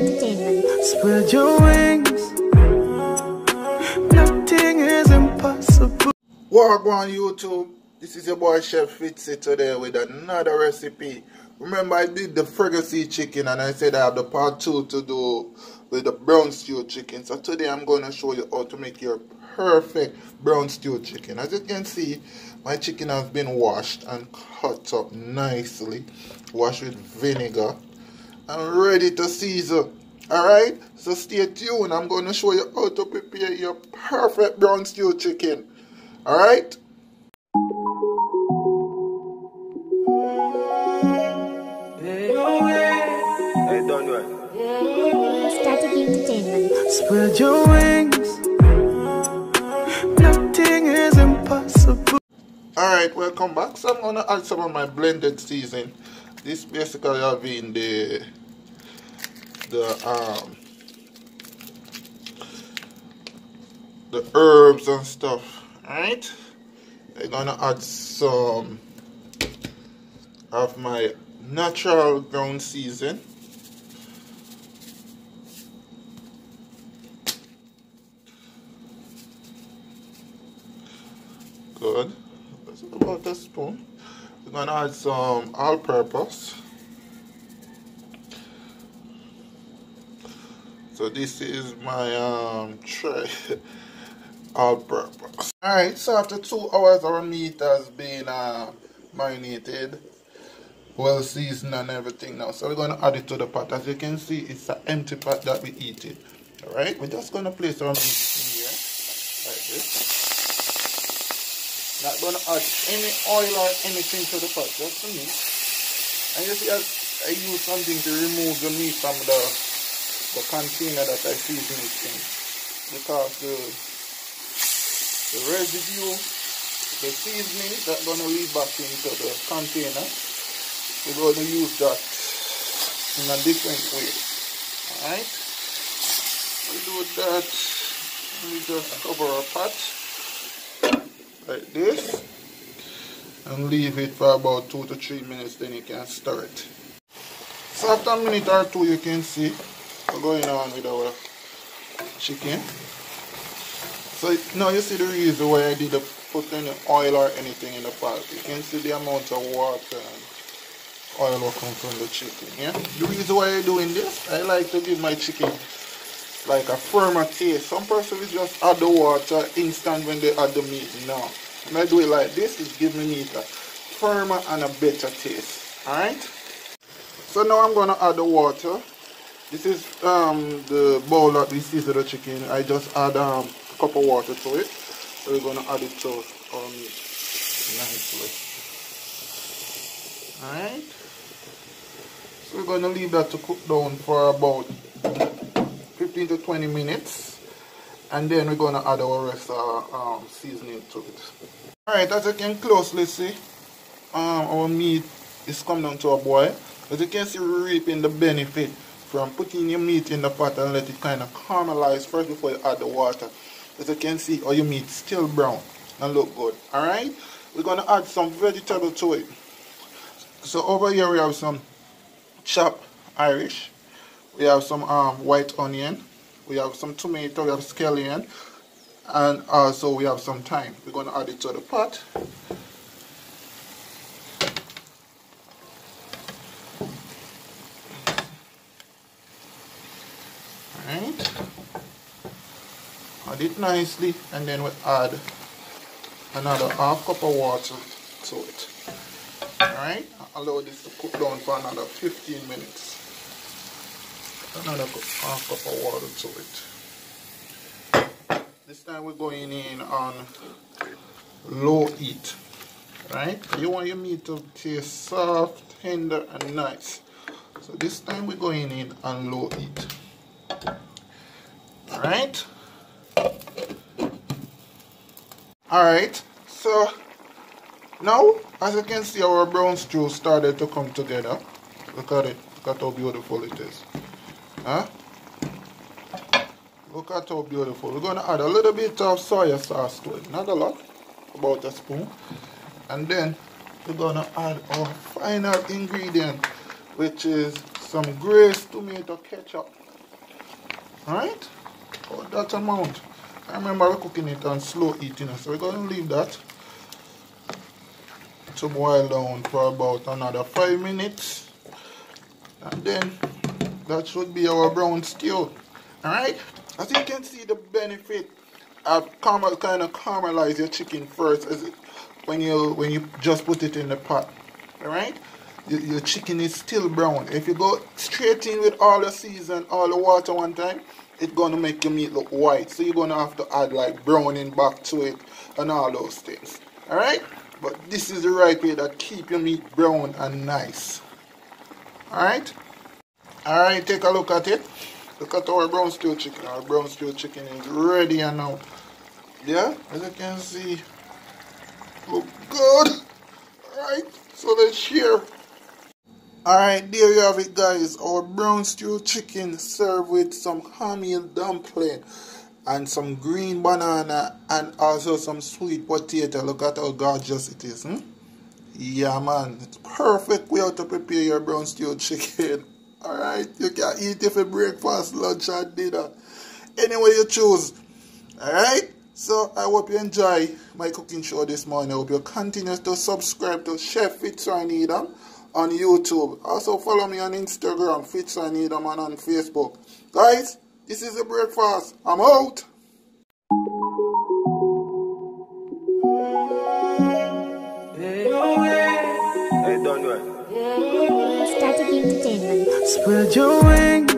Entertainment. Spread your wings. Nothing is impossible. Walk on YouTube. This is your boy Chef Fitzy today with another recipe. Remember I did the fricassee chicken and I said I have the part 2 to do with the brown stew chicken. So today I'm going to show you how to make your perfect brown stew chicken. As you can see, my chicken has been washed and cut up nicely. Washed with vinegar and ready to season. Alright, so stay tuned. I'm going to show you how to prepare your perfect brown stew chicken. Alright? Hey, don't do it. Static Entertainment. Spread your wings. Nothing is impossible. Alright, welcome back. So I'm gonna add some of my blended season. This basically i've been the the um the herbs and stuff. Alright? I'm gonna add some of my natural ground season. Good. That's about a spoon. We're gonna add some all-purpose. So this is my um tray. Alright, so after two hours our meat has been uh, marinated, well seasoned and everything now. So we're gonna add it to the pot. As you can see, it's an empty pot that we eat it. Alright, we're just gonna place our meat in here like this. Not gonna add any oil or anything to the pot, just the meat. And you see, I, I use something to remove the meat from the the container that I season it in, because the the residue, the seasoning that gonna lead back into the container, we're gonna use that in a different way. Alright? We do that. We just cover our pot like this and leave it for about two to three minutes then you can stir it so after a minute or two you can see we're going on with our chicken so now you see the reason why I didn't put any oil or anything in the pot you can see the amount of water and oil will come from the chicken yeah the reason why I'm doing this I like to give my chicken like a firmer taste. Some persons just add the water instant when they add the meat. No. When I do it like this, it gives me a firmer and a better taste. Alright? So now I'm gonna add the water. This is um, the bowl that we season the chicken. I just add um, a cup of water to it. So we're gonna add it to our meat nicely. Alright? So we're gonna leave that to cook down for about 15 to 20 minutes and then we're going to add our rest of um, seasoning to it. Alright, as you can closely see, um, our meat is come down to a boil. As you can see, we're reaping the benefit from putting your meat in the pot and let it kind of caramelize first before you add the water. As you can see, all your meat still brown and look good. Alright, we're going to add some vegetable to it. So over here we have some chopped Irish we have some um, white onion, we have some tomato, we have scallion, and also we have some thyme. We're going to add it to the pot. Alright. Add it nicely and then we add another half cup of water to it. Alright, allow this to cook down for another 15 minutes another half cup of water to it. This time we're going in on low heat. Right? You want your meat to taste soft, tender, and nice. So this time we're going in on low heat. Alright? Alright, so now as you can see our brown stew started to come together. Look at it, look at how beautiful it is. Huh? Look at how beautiful. We're to add a little bit of soy sauce to it. Not a lot. About a spoon. And then we're to add our final ingredient, which is some Grace tomato ketchup. Alright? Oh, that amount. I remember cooking it on slow know, so we're going to leave that to boil down for about another five minutes. And then that should be our brown stew. Alright? As you can see the benefit of caramel kind of caramelize your chicken first as it, when you when you just put it in the pot. Alright? Your, your chicken is still brown. If you go straight in with all the season, all the water one time, it's gonna make your meat look white. So you're gonna have to add like browning back to it and all those things. Alright? But this is the right way that keep your meat brown and nice. Alright? Alright, take a look at it. Look at our brown stew chicken. Our brown stew chicken is ready and now. Yeah, as you can see. Look good. Alright, so let's share. Alright, there you have it guys. Our brown stew chicken served with some hammy dumpling and some green banana and also some sweet potato. Look at how gorgeous it is. Hmm? Yeah man, it's perfect way to prepare your brown stew chicken. Alright, you can eat it for breakfast, lunch or dinner. Anyway you choose. Alright? So I hope you enjoy my cooking show this morning. I hope you continue to subscribe to Chef Fitzroy on YouTube. Also follow me on Instagram, Fitzroy and on Facebook. Guys, this is a breakfast. I'm out. Hey, don't do it. Static Entertainment. Spread your wings